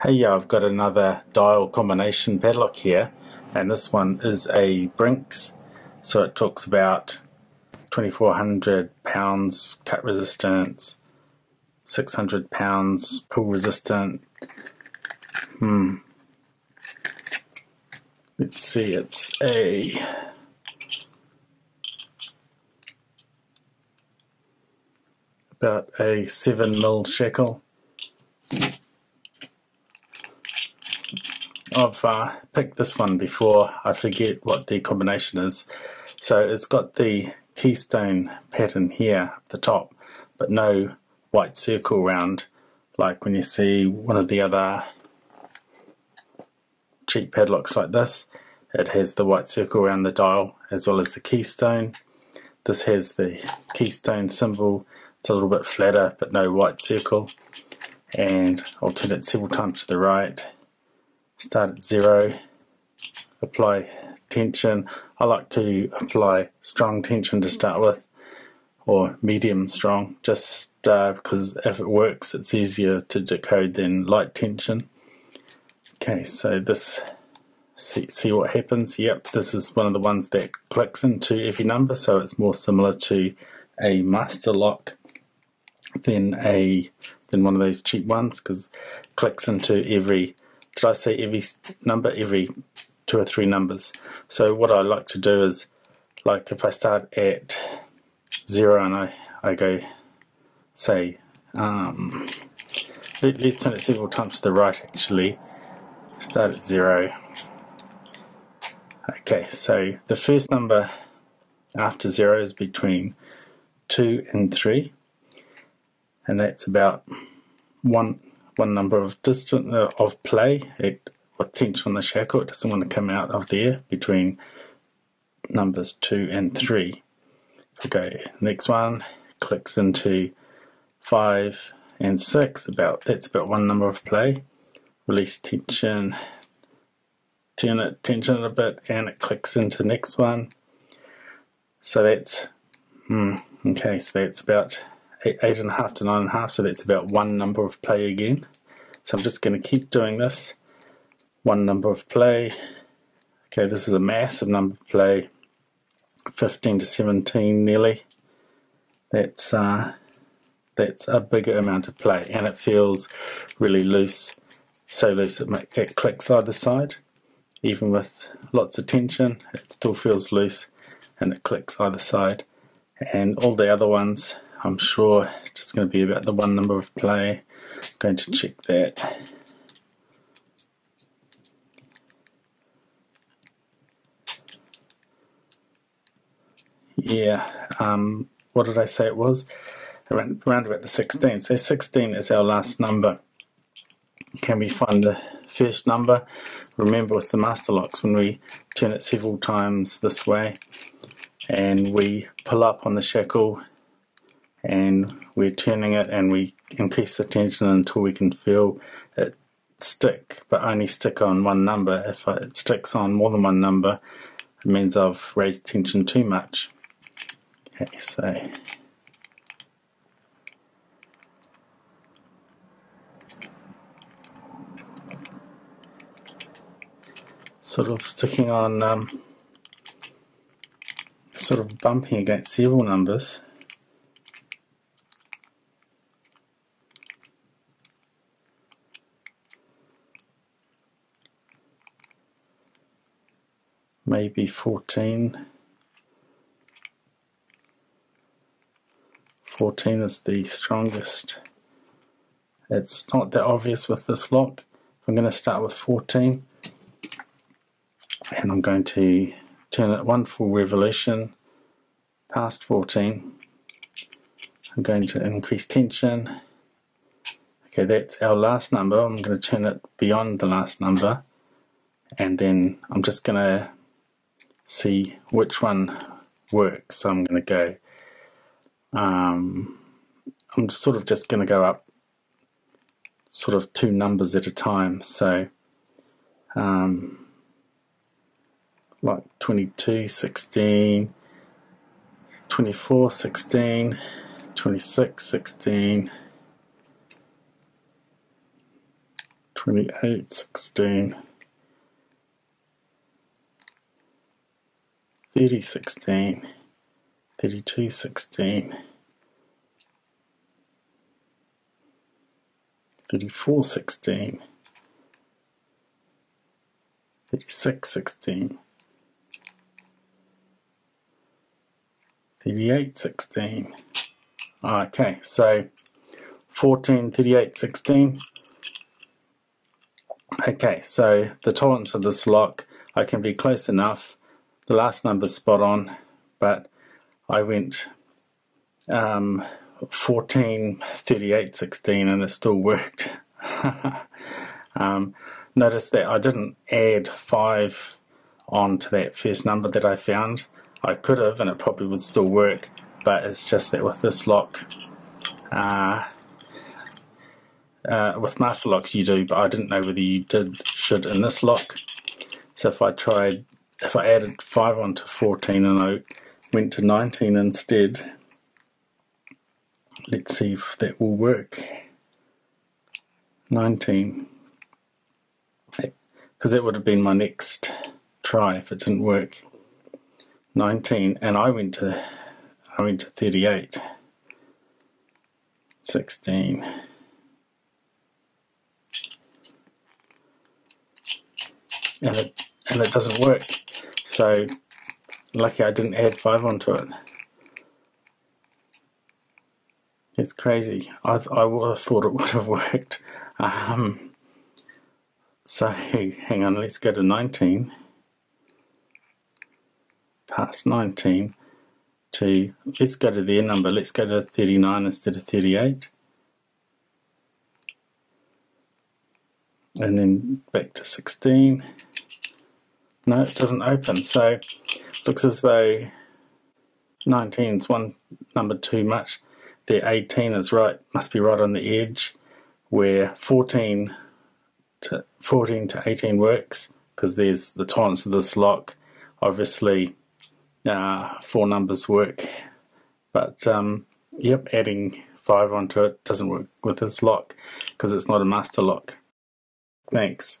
Hey, I've got another dial combination padlock here, and this one is a Brinks, so it talks about 2400 pounds cut resistance, 600 pounds pull resistant. Hmm. Let's see, it's a about a 7 mil shackle. I've uh, picked this one before. I forget what the combination is. So it's got the keystone pattern here at the top, but no white circle around like when you see one of the other cheap padlocks like this. It has the white circle around the dial as well as the keystone. This has the keystone symbol. It's a little bit flatter but no white circle. And I'll turn it several times to the right start at zero, apply tension. I like to apply strong tension to start with, or medium strong, just uh, because if it works, it's easier to decode than light tension. Okay, so this, see, see what happens. Yep, this is one of the ones that clicks into every number, so it's more similar to a master lock than a than one of those cheap ones because clicks into every did I say every number? Every two or three numbers. So what I like to do is, like if I start at zero and I, I go, say, um, let, us turn it several times to the right actually. Start at zero. Okay, so the first number after zero is between two and three, and that's about one one number of distance uh, of play. It with tension on the shackle it doesn't want to come out of there between numbers 2 and 3 okay next one clicks into 5 and 6 about that's about one number of play. Release tension turn it tension a bit and it clicks into next one. So that's hmm, okay so that's about eight, eight and a half to nine and a half, so that's about one number of play again. So I'm just going to keep doing this. One number of play. Okay, this is a massive number of play. 15 to 17 nearly. That's uh, that's a bigger amount of play, and it feels really loose. So loose it, make, it clicks either side. Even with lots of tension, it still feels loose, and it clicks either side. And all the other ones I'm sure just going to be about the one number of play. I'm going to check that. Yeah, um, what did I say it was? Around, around about the 16. So 16 is our last number. Can we find the first number? Remember with the master locks, when we turn it several times this way and we pull up on the shackle and we're turning it and we increase the tension until we can feel it stick, but only stick on one number. If it sticks on more than one number, it means I've raised tension too much. Okay, so sort of sticking on, um, sort of bumping against several numbers. Maybe 14. 14 is the strongest. It's not that obvious with this lock. I'm going to start with 14 and I'm going to turn it one full revolution past 14. I'm going to increase tension. Okay, that's our last number. I'm going to turn it beyond the last number and then I'm just going to see which one works. So I'm going to go, um, I'm sort of just going to go up sort of two numbers at a time. So um, like 22, 16, 24, 16, 26, 16, 28, 16, 30, 16, 32, 16, 34, 16, 36, 16, 38, 16. Okay, so 14, 38, 16. Okay, so the tolerance of this lock, I can be close enough. The last number's spot on, but I went um, 14, 38, 16 and it still worked. um, notice that I didn't add 5 on to that first number that I found. I could have and it probably would still work, but it's just that with this lock, uh, uh, with master locks you do, but I didn't know whether you did should in this lock. So if I tried, if I added 5 onto 14 and I went to 19 instead, let's see if that will work. 19. Because that would have been my next try if it didn't work. 19 and I went to I went to 38 16 and it and it doesn't work so lucky I didn't add 5 onto it. It's crazy. I, I would thought it would have worked. Um, so hang on let's go to 19 past 19 to, let's go to their number, let's go to 39 instead of 38. And then back to 16. No, it doesn't open. So looks as though 19 is one number too much. The 18 is right, must be right on the edge where 14 to 14 to 18 works because there's the tolerance of this lock. Obviously, uh, four numbers work. But um, yep, adding five onto it doesn't work with this lock because it's not a master lock. Thanks.